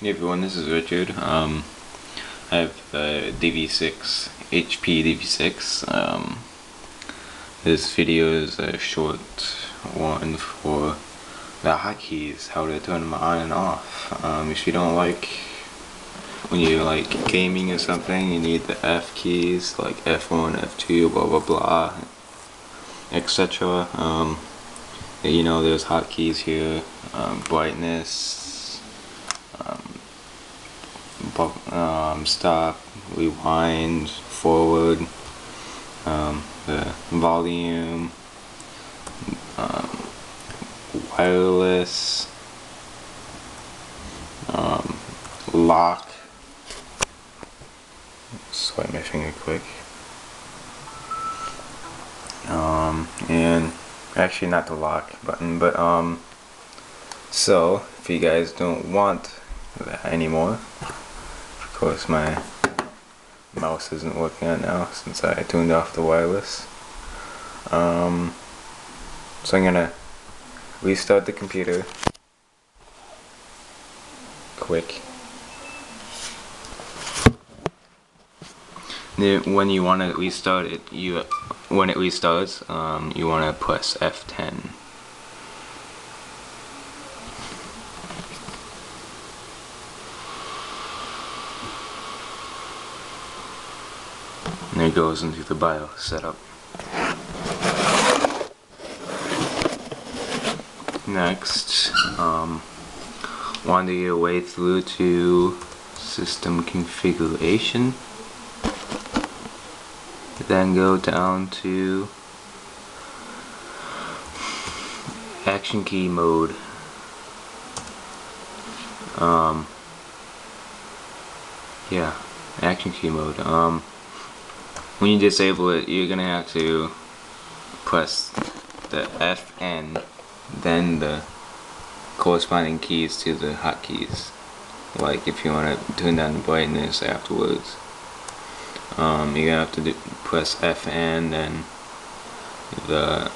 Hey everyone, this is Richard. Um, I have the DV6, HP DV6. Um, this video is a short one for the hotkeys, how to turn them on and off. Um, if you don't like, when you're like gaming or something, you need the F keys, like F1, F2, blah blah blah, etc. Um, you know, there's hotkeys here, um, brightness, um, um, stop, rewind, forward, um, the volume, um, wireless, um, lock. Swipe my finger quick. Um, and actually not the lock button, but um, so if you guys don't want that anymore, course my mouse isn't working out now since I turned off the wireless. Um, so I'm gonna restart the computer quick. When you want to restart it, you when it restarts, um, you want to press F10. It goes into the BIOS setup. Next, um, wander your way through to system configuration. Then go down to action key mode. Um, yeah, action key mode. Um, when you disable it, you're gonna have to press the FN, then the corresponding keys to the hotkeys. Like if you want to turn down the brightness afterwards, um, you're gonna have to do, press FN, then the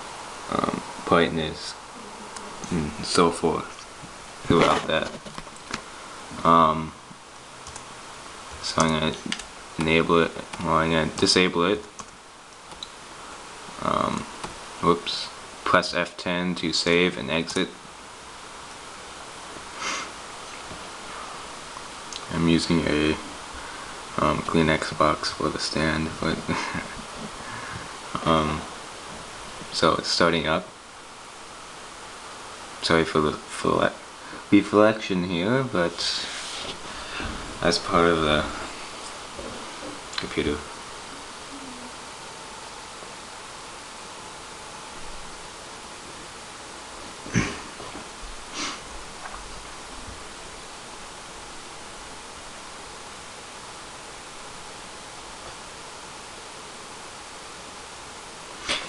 um, brightness, and so forth throughout that. Um, so I'm gonna enable it, well I'm going to disable it. Um, whoops. Press F10 to save and exit. I'm using a um, Kleenex box for the stand, but um, so it's starting up. Sorry for the for reflection here, but that's part of the computer.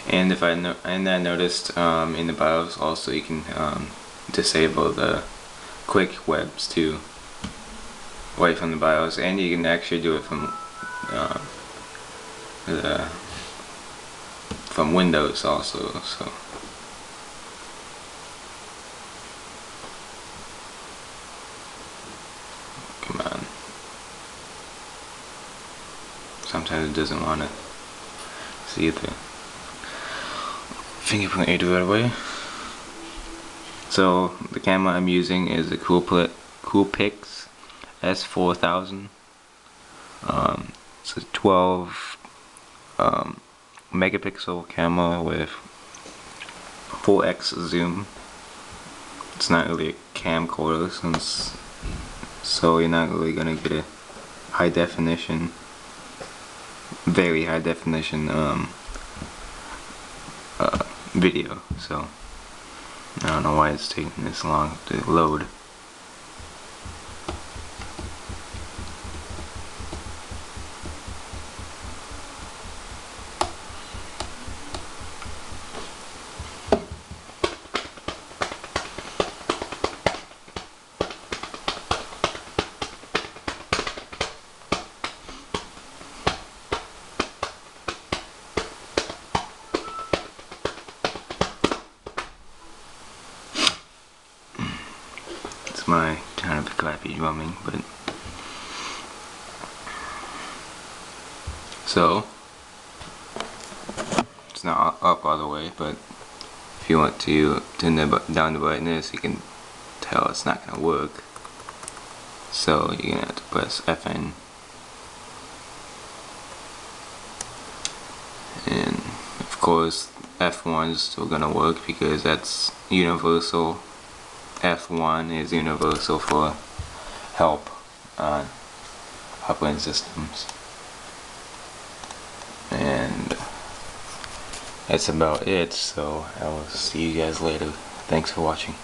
and if I no and I noticed um, in the BIOS also you can um, disable the QuickWebs too right from the BIOS and you can actually do it from uh, the from Windows also so. Come on. Sometimes it doesn't want to see the fingerprint reader right. Away so the camera I'm using is a Coolpix S4000 um, it's a 12 um, megapixel camera with 4x zoom. It's not really a camcorder since so you're not really gonna get a high definition, very high definition um, uh, video. So I don't know why it's taking this long to load. Kind of crappy drumming, but so it's not up all the way, but if you want to turn the down the brightness, you can tell it's not gonna work. So you're gonna have to press FN and of course F1 is still gonna work because that's universal F1 is universal for help on operating systems. And that's about it. So I will see you guys later. Thanks for watching